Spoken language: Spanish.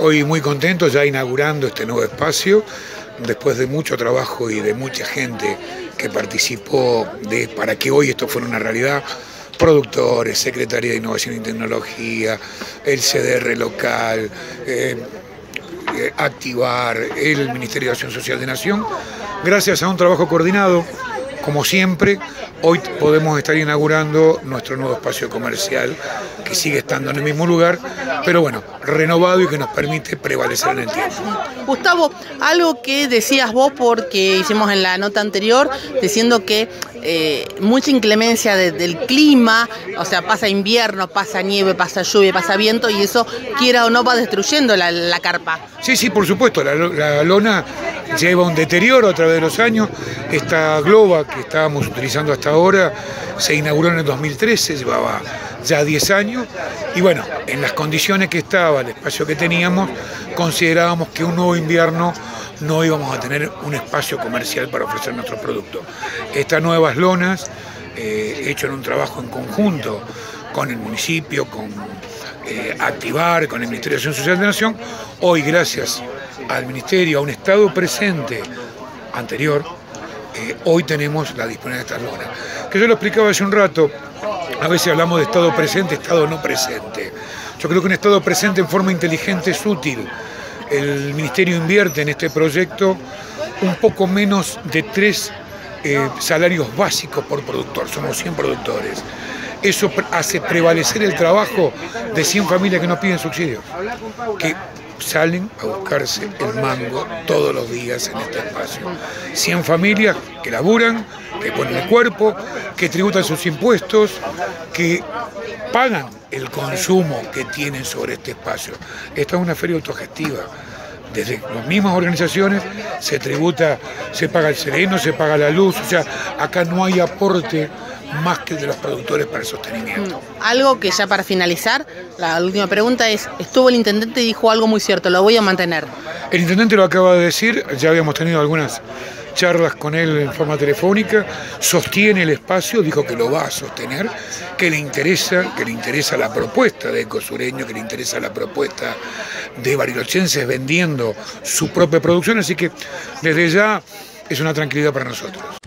Hoy muy contento ya inaugurando este nuevo espacio, después de mucho trabajo y de mucha gente que participó de, para que hoy esto fuera una realidad, productores, Secretaría de Innovación y Tecnología, el CDR local, eh, eh, Activar, el Ministerio de Acción Social de Nación, gracias a un trabajo coordinado como siempre, hoy podemos estar inaugurando nuestro nuevo espacio comercial, que sigue estando en el mismo lugar, pero bueno, renovado y que nos permite prevalecer en el tiempo. Gustavo, algo que decías vos porque hicimos en la nota anterior, diciendo que eh, mucha inclemencia del clima, o sea, pasa invierno, pasa nieve, pasa lluvia, pasa viento y eso, quiera o no, va destruyendo la, carpa. Sí, sí, por supuesto, la, lona lleva un deterioro a través de los años. Esta globa que estábamos utilizando hasta ahora se inauguró en el 2013, llevaba ya 10 años, y bueno, en las condiciones que estaba, el espacio que teníamos, considerábamos que un nuevo invierno no íbamos a tener un espacio comercial para ofrecer nuestros productos. Estas nuevas lonas, eh, hecho en un trabajo en conjunto con el municipio, con eh, Activar, con el Ministerio de Acción Social de Nación, hoy gracias al Ministerio, a un Estado presente anterior, eh, hoy tenemos la disponibilidad de estas lonas. Que yo lo explicaba hace un rato, a veces hablamos de Estado presente, Estado no presente. Yo creo que un Estado presente en forma inteligente es útil. El Ministerio invierte en este proyecto un poco menos de tres eh, salarios básicos por productor, somos 100 productores. Eso hace prevalecer el trabajo de 100 familias que no piden subsidios, que salen a buscarse el mango todos los días en este espacio. 100 familias que laburan, que ponen el cuerpo, que tributan sus impuestos, que pagan el consumo que tienen sobre este espacio. Esta es una feria autogestiva. Desde las mismas organizaciones se tributa, se paga el sereno, se paga la luz, o sea, acá no hay aporte más que el de los productores para el sostenimiento. Mm, algo que ya para finalizar, la última pregunta es, estuvo el intendente y dijo algo muy cierto, lo voy a mantener. El intendente lo acaba de decir, ya habíamos tenido algunas charlas con él en forma telefónica, sostiene el espacio, dijo que lo va a sostener, que le interesa, que le interesa la propuesta de Ecosureño, que le interesa la propuesta de Barilochenses vendiendo su propia producción, así que desde ya es una tranquilidad para nosotros.